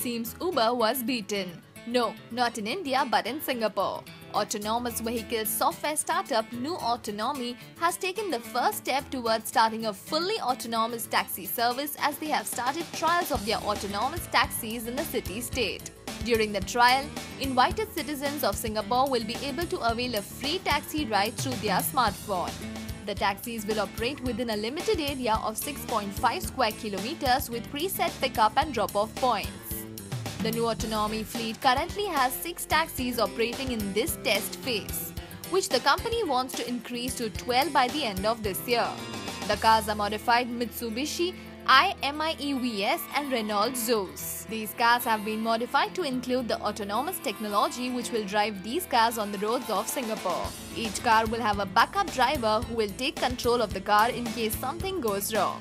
seems Uber was beaten. No, not in India but in Singapore. Autonomous vehicle software startup nuTonomy has taken the first step towards starting a fully autonomous taxi service as they have started trials of their autonomous taxis in the city state. During the trial, invited citizens of Singapore will be able to avail a free taxi ride through their smartphone. The taxis will operate within a limited area of 6.5 square kilometers with preset pickup and drop-off points. The nuAutonomy fleet currently has 6 taxis operating in this test phase, which the company wants to increase to 12 by the end of this year. The cars are modified Mitsubishi i-MiEVs and Renault Zoes. These cars have been modified to include the autonomous technology which will drive these cars on the roads of Singapore. Each car will have a backup driver who will take control of the car in case something goes wrong.